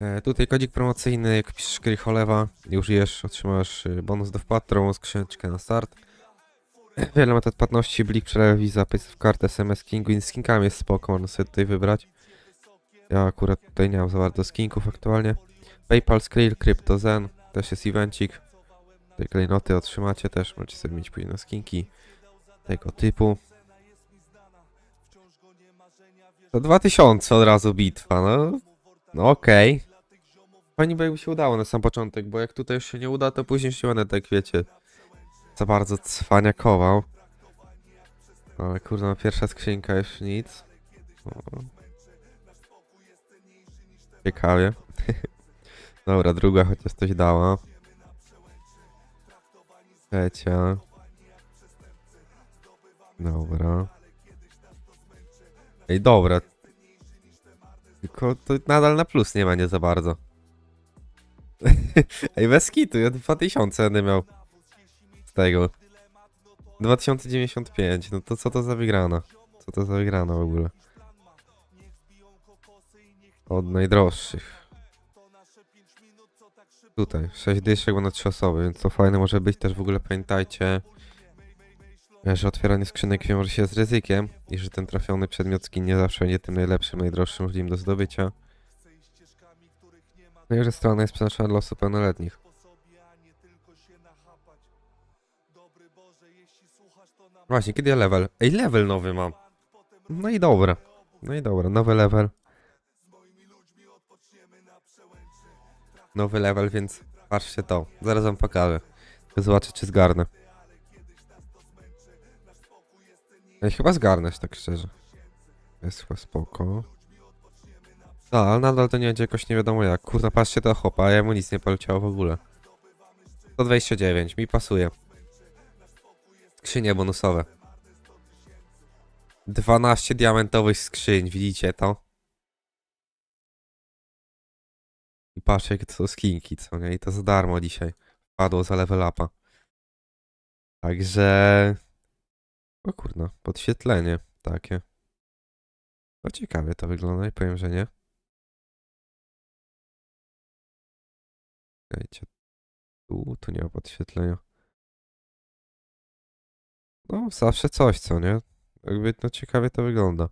E, tutaj kodzik promocyjny, jak piszesz Krycholewa i użyjesz, otrzymasz y, bonus do wpłat, darmową skrzyneczkę na start. Wiele metod płatności, blik, przelew, visa, w kartę, SMS, kingu, z skinkami jest spoko, można sobie tutaj wybrać. Ja akurat tutaj nie mam za bardzo skinków aktualnie. PayPal, Skrill, CryptoZen, też jest evencik. Te klejnoty otrzymacie też, możecie sobie mieć później na skinki tego typu. To 2000 od razu bitwa, no. No okej. Fajnie by się udało na sam początek, bo jak tutaj już się nie uda, to później się będę tak wiecie za bardzo cwaniakował. Ale kurde, no pierwsza skrzynka już nic. O. Ciekawie. Dobra, druga chociaż coś dała. Trzecia. Dobra. Ej, dobra. Tylko to nadal na plus nie ma nie za bardzo. Ej, bez kitu, ja 2000 będę miał. Z tego. 2095, no to co to za wygrana? Co to za wygrana w ogóle? Od najdroższych. Tutaj, 6 dyszek, bo na 3 osoby, więc to fajne może być też w ogóle pamiętajcie, że otwieranie skrzynek wiąże się z ryzykiem i że ten trafiony przedmiot nie zawsze będzie tym najlepszym, najdroższym możliwym do zdobycia. No i że strona jest przeznaczona dla osób pełnoletnich. Właśnie, kiedy ja level? Ej, level nowy mam. No i dobra. No i dobra, nowy level. Nowy level, więc patrzcie to. Zaraz wam pokażę. Zobaczę, czy zgarnę. Ej, chyba zgarnąć, tak szczerze. Jest chyba spoko. No, ale nadal to nie będzie jakoś nie wiadomo jak. Kurna, patrzcie to chopa, a ja mu nic nie poleciało w ogóle. 129, mi pasuje. Skrzynie bonusowe. 12 diamentowych skrzyń, widzicie to? I patrzcie, jakie to są skinki, co nie? I to za darmo dzisiaj. Padło za level upa. Także... O kurna, podświetlenie takie. No ciekawie to wygląda i powiem, że nie. Czekajcie. Tu, tu nie ma podświetlenia. No, zawsze coś, co nie? Jakby, no ciekawie to wygląda.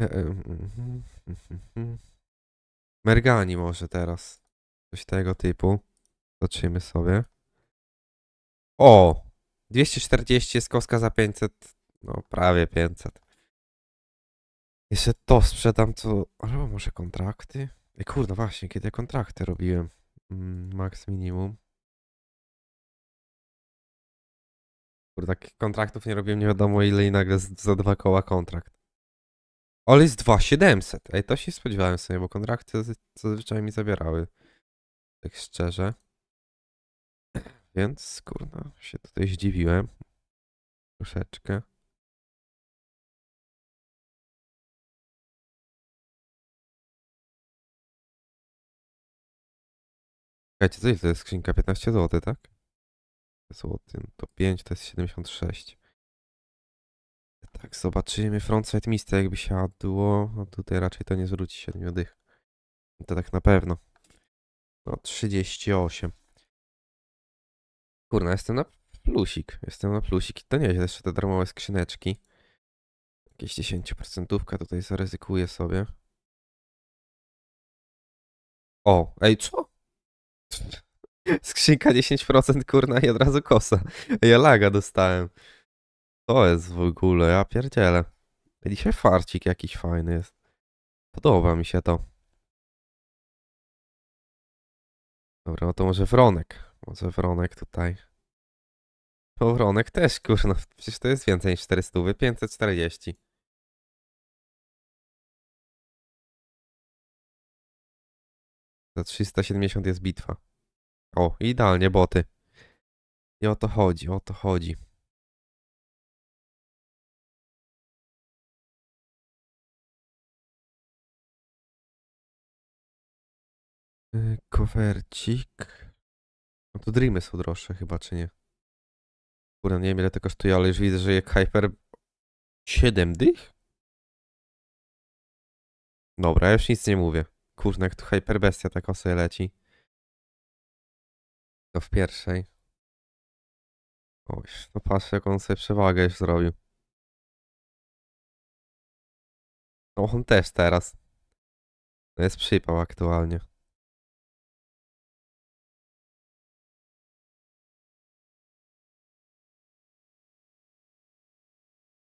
E, e. Mergani może teraz. Coś tego typu. Zobaczymy sobie. O! 240 jest kostka za 500. No, prawie 500. Jeszcze to sprzedam, co... Albo może kontrakty? Ej, kurde, właśnie, kiedy kontrakty robiłem? Mm, max minimum. Kurde, takich kontraktów nie robiłem nie wiadomo ile i nagle za dwa koła kontrakt. Ale jest 2700. Ej, to się spodziewałem sobie, bo kontrakty zazwyczaj mi zabierały. Tak szczerze. Więc, kurna, się tutaj zdziwiłem. Troszeczkę. Słuchajcie, co jest to jest skrzynka? 15 zł, tak? Złoty, to 5 to jest 76. Tak, zobaczymy. Frontside Mista jakby siadło. No tutaj raczej to nie zwróci 7 dych. To tak na pewno. No 38. Kurna, jestem na plusik. Jestem na plusik. To nie jeszcze te darmowe skrzyneczki. Jakieś 10% tutaj zaryzykuję sobie. O, ej, co? Skrzynka 10% kurna i od razu kosa. Ja laga dostałem. To jest w ogóle, ja pierdzielę. Dzisiaj farcik jakiś fajny jest. Podoba mi się to. Dobra, no to może Wronek. Może Wronek tutaj. O, Wronek też, kurna, przecież to jest więcej niż 400, 540. Za 370 jest bitwa. O, idealnie boty. I o to chodzi, o to chodzi. Y, Kowercik. No to Dreamy są droższe chyba, czy nie? Kurde, nie wiem ile to kosztuje, ale już widzę, że jak Hyper... 7 dych? Dobra, ja już nic nie mówię. Kurna, jak tu hyperbestia taka sobie leci. To w pierwszej. Oj, no patrz jak on sobie przewagę już zrobił. No on też teraz. To jest przypał aktualnie.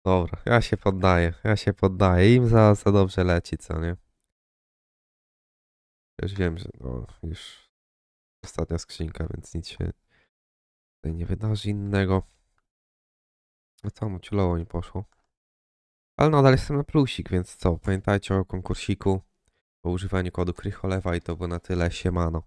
Dobra, ja się poddaję, ja się poddaję. Im za, za dobrze leci, co nie? Już wiem, że no, już ostatnia skrzynka, więc nic się tutaj nie wydarzy innego. No co, mu ciulowo nie poszło. Ale nadal jestem na plusik, więc co? Pamiętajcie o konkursiku, o używaniu kodu Krycholewa i to było na tyle. Siemano.